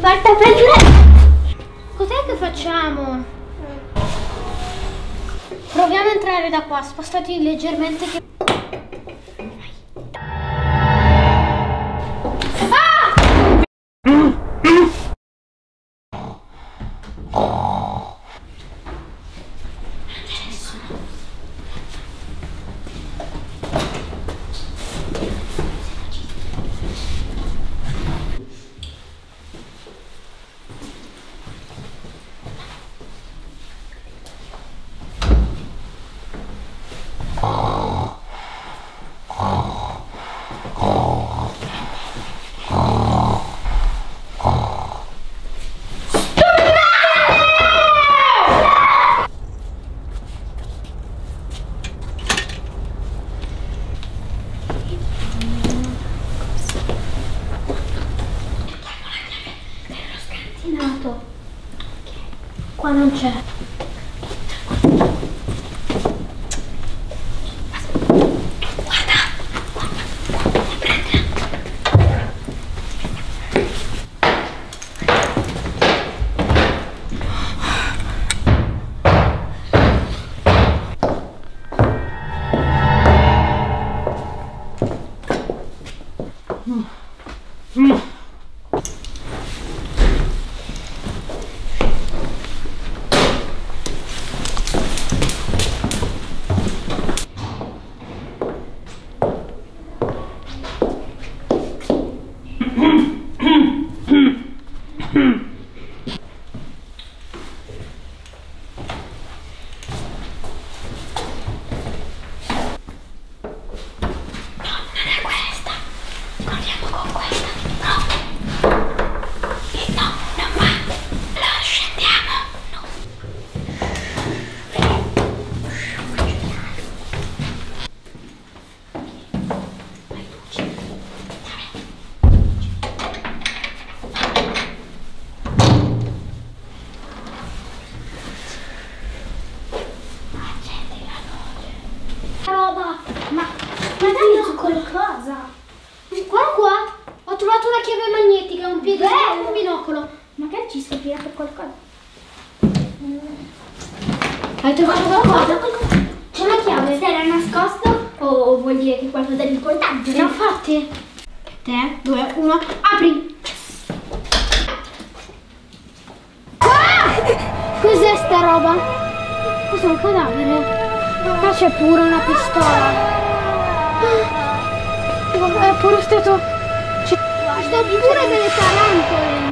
fatta prendere! Cos'è che facciamo? Proviamo a entrare da qua, spostati leggermente che... Scantinato. Qua non c'è. Su qualcosa. Guarda qua, ho trovato una chiave magnetica, un piede e un binocolo. Magari ci servirà per qualcosa. Hai trovato qualcosa? C'è una chiave. Se era nascosto o vuol dire che qualcosa di importante? Ne ho fatte. 3, 2, 1, apri. Ah! Cos'è sta roba? Cos'è un cadavere? Qua c'è pure una pistola. Ah, è pure stato... C'è pure delle tarantole.